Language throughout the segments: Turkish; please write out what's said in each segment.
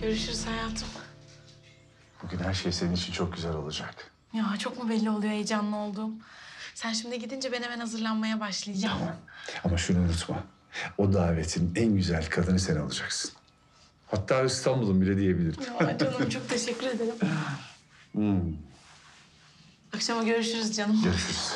Görüşürüz hayatım. Bugün her şey senin için çok güzel olacak. Ya çok mu belli oluyor heyecanlı olduğum? Sen şimdi gidince ben hemen hazırlanmaya başlayacağım. Ama şunu unutma. O davetin en güzel kadını sen olacaksın. Hatta İstanbul'un bile diyebilirim. Ya canım çok teşekkür ederim. Hmm. Akşama görüşürüz canım. Görüşürüz.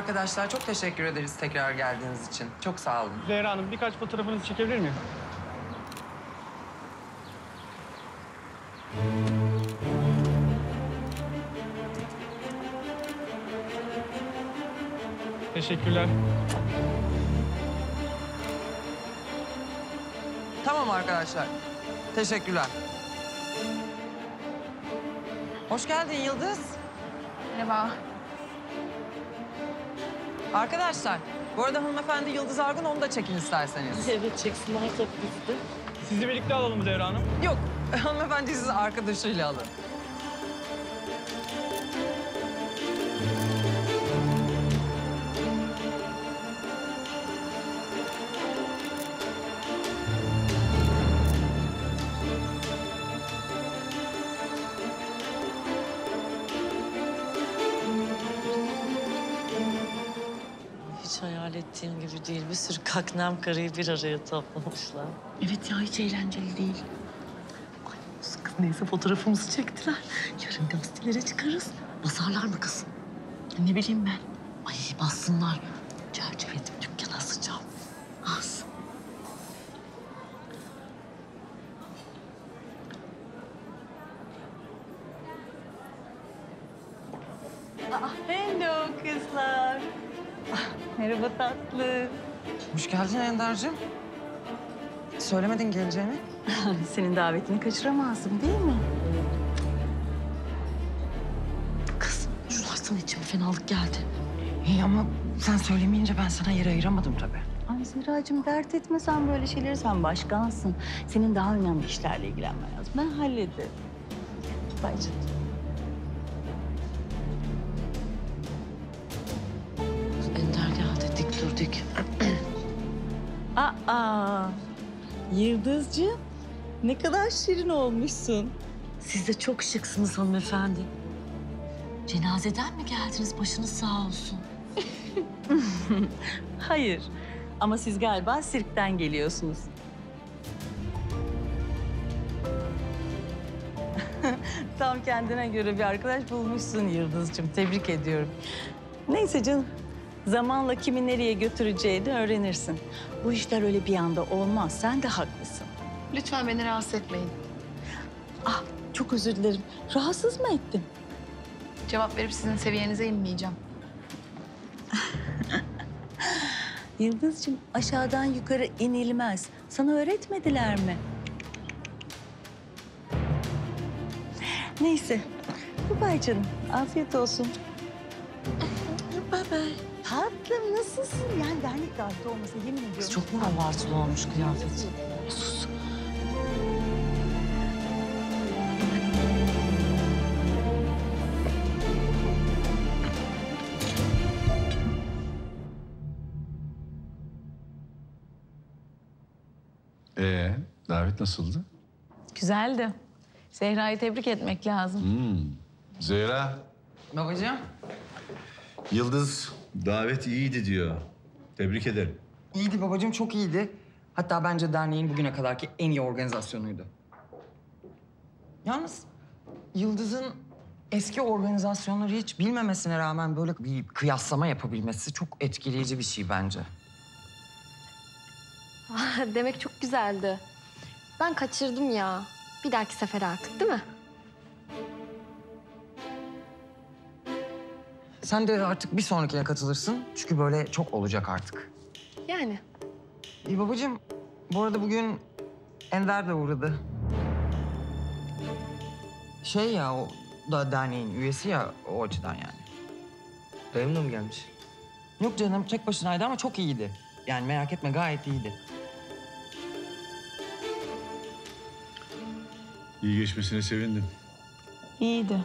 Arkadaşlar çok teşekkür ederiz tekrar geldiğiniz için. Çok sağ olun. Zehra Hanım birkaç fotoğrafınızı çekebilir miyim? Teşekkürler. Tamam arkadaşlar. Teşekkürler. Hoş geldin Yıldız. Merhaba. Arkadaşlar, bu arada hanımefendi Yıldız Argun onu da çekin isterseniz. Evet çeksinler tabii biz de. Sizi birlikte alalım Zehra Hanım. Yok, hanımefendi sizi arkadaşıyla alın. Hiç hayal ettiğim gibi değil. Bir sürü kaknem karıyı bir araya toplamışlar. Evet ya hiç eğlenceli değil. Ay kız neyse fotoğrafımızı çektiler. Yarın gazetelere çıkarız. Basarlar mı kız? Ne bileyim ben. Ay bassınlar. Çerçeve edip dükkana asacağım. As. hello kızlar. Merhaba tatlı. Hoş geldin Ender'cim. Söylemedin geleceğini. Senin davetini kaçıramazdım değil mi? Kız şunu açsana içime fenalık geldi. İyi ama sen söylemeyince ben sana yer ayıramadım tabii. Ay Zeracığım dert etme sen böyle şeyleri. Sen başkansın. Senin daha önemli işlerle ilgilenmen lazım. Ben hallederim. Bay canım. Aa, Yıldızcığım. Ne kadar şirin olmuşsun. Siz de çok şıksınız hanımefendi. Cenazeden mi geldiniz? Başınız sağ olsun. Hayır. Ama siz galiba sirkten geliyorsunuz. Tam kendine göre bir arkadaş bulmuşsun Yıldız'cığım. Tebrik ediyorum. Neyse canım. Zamanla kimi nereye götüreceğini öğrenirsin. Bu işler öyle bir anda olmaz. Sen de haklısın. Lütfen beni rahatsız etmeyin. Ah çok özür dilerim. Rahatsız mı ettim? Cevap verip sizin seviyenize inmeyeceğim. Yıldız'cığım aşağıdan yukarı inilmez. Sana öğretmediler mi? Neyse. Canım. Afiyet olsun. Tatlım nasılsın? Yani dernek dağıttı olmasın yemin ediyorum. Kız çok mu abartılı olmuş kıyafet? Sus. Ee, davet nasıldı? Güzeldi. Zehra'yı tebrik etmek lazım. Hmm. Zehra. Babacığım. Yıldız davet iyiydi diyor. Tebrik ederim. İyiydi babacığım çok iyiydi. Hatta bence derneğin bugüne kadarki en iyi organizasyonuydu. Yalnız Yıldız'ın eski organizasyonları hiç bilmemesine rağmen böyle bir kıyaslama yapabilmesi çok etkileyici bir şey bence. Demek çok güzeldi. Ben kaçırdım ya. Bir dahaki sefer artık değil mi? Sen de artık bir sonrakine katılırsın. Çünkü böyle çok olacak artık. Yani. İyi babacığım, bu arada bugün Ender de uğradı. Şey ya, o da derneğin üyesi ya o açıdan yani. Dayım da mı gelmiş? Yok canım, tek başınaydı ama çok iyiydi. Yani merak etme gayet iyiydi. İyi geçmesine sevindim. İyiydi.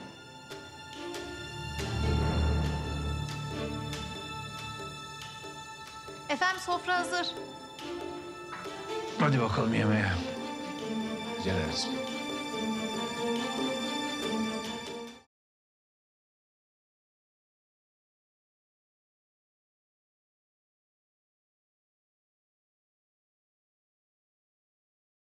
Efendim sofra hazır. Hadi bakalım yemeğe. Rica ederiz.